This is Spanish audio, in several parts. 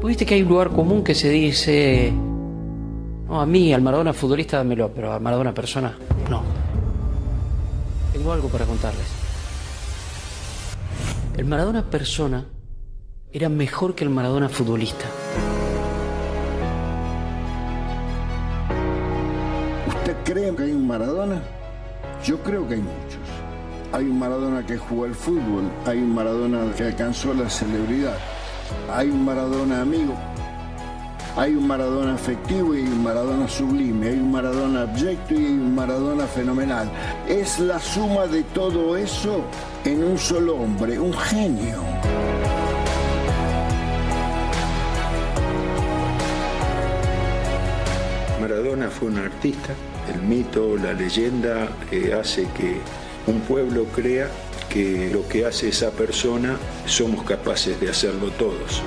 Vos Viste que hay un lugar común que se dice, no, a mí, al Maradona futbolista dámelo, pero al Maradona persona, no. Tengo algo para contarles. El Maradona persona era mejor que el Maradona futbolista. ¿Usted cree que hay un Maradona? Yo creo que hay muchos. Hay un Maradona que jugó al fútbol, hay un Maradona que alcanzó la celebridad, hay un Maradona amigo, hay un Maradona afectivo y hay un Maradona sublime, hay un Maradona abyecto y hay un Maradona fenomenal. Es la suma de todo eso en un solo hombre, un genio. Maradona fue un artista, el mito, la leyenda eh, hace que un pueblo crea que lo que hace esa persona somos capaces de hacerlo todos.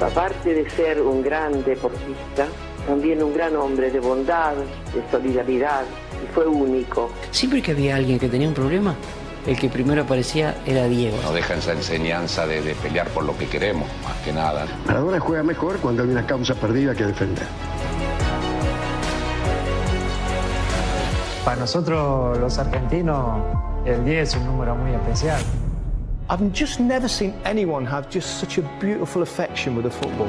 Aparte de ser un gran deportista, también un gran hombre de bondad, de solidaridad, y fue único. Siempre que había alguien que tenía un problema, el que primero aparecía era Diego. Nos deja esa enseñanza de, de pelear por lo que queremos, más que nada. Maradona juega mejor cuando hay una causa perdida que defender. Para nosotros los argentinos, el 10 es un número muy especial. I've just never seen anyone have just such a beautiful affection with the football.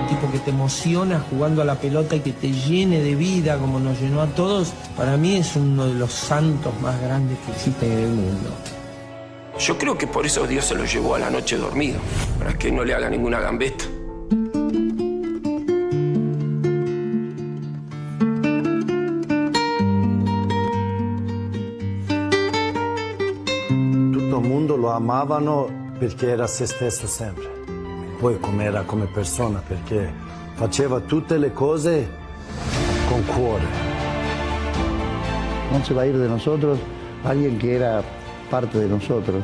Un tipo que te emociona jugando a la pelota y que te llene de vida como nos llenó a todos, para mí es uno de los santos más grandes que existen en el mundo. Yo creo que por eso Dios se lo llevó a la noche dormido, para que no le haga ninguna gambeta. Il mondo lo amavano perché era se stesso sempre. Poi come era come persona, perché faceva tutte le cose con cuore. No se va a ir de nosotros alguien que era parte de nosotros,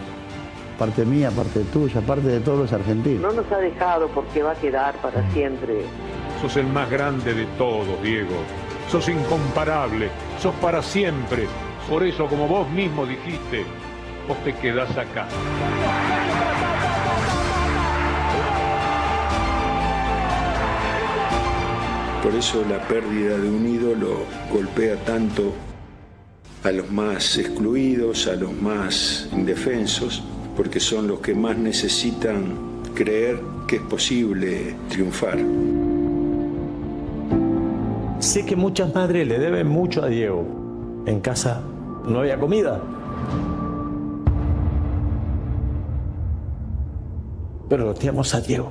parte mía, parte tuya, parte de todos los argentinos. No nos ha dejado porque va a quedar para siempre. Sos el más grande de todos, Diego. Sos incomparable, sos para siempre. Por eso, como vos mismo dijiste, vos te quedás acá. Por eso la pérdida de un ídolo golpea tanto a los más excluidos, a los más indefensos, porque son los que más necesitan creer que es posible triunfar. Sé que muchas madres le deben mucho a Diego. En casa no había comida. Pero lo teníamos a Diego.